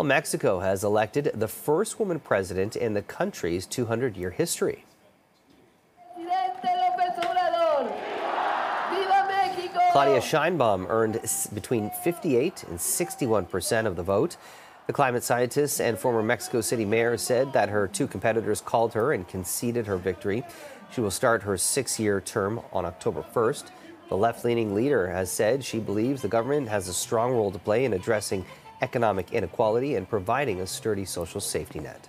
Well, Mexico has elected the first woman president in the country's 200 year history. Claudia Sheinbaum earned between 58 and 61 percent of the vote. The climate scientist and former Mexico City mayor said that her two competitors called her and conceded her victory. She will start her six year term on October 1st. The left leaning leader has said she believes the government has a strong role to play in addressing economic inequality and providing a sturdy social safety net.